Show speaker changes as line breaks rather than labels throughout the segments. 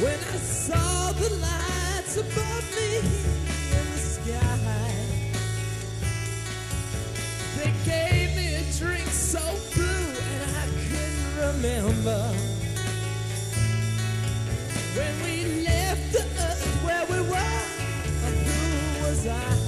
When I saw the lights above me in the sky They gave me a drink so blue and I couldn't remember When we left the earth where we were, who was I?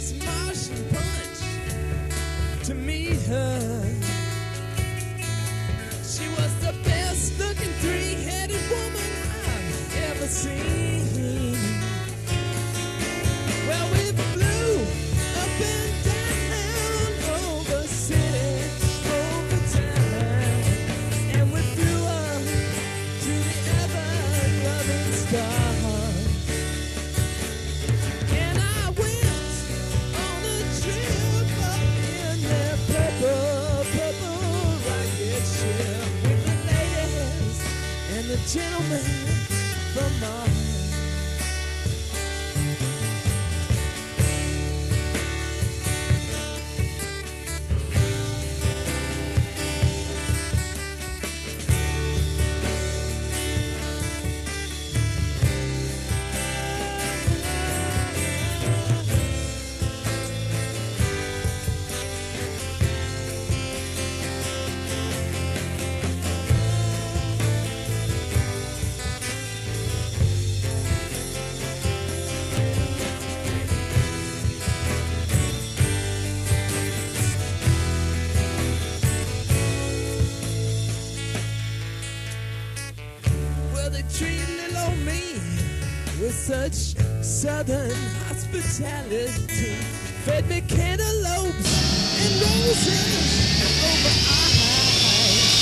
as Martian punch to meet her. She was the and Treated little old me with such southern hospitality. Fed me cantaloupes and roses over eyes.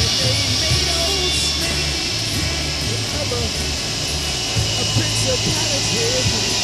And they made old snake of a principality.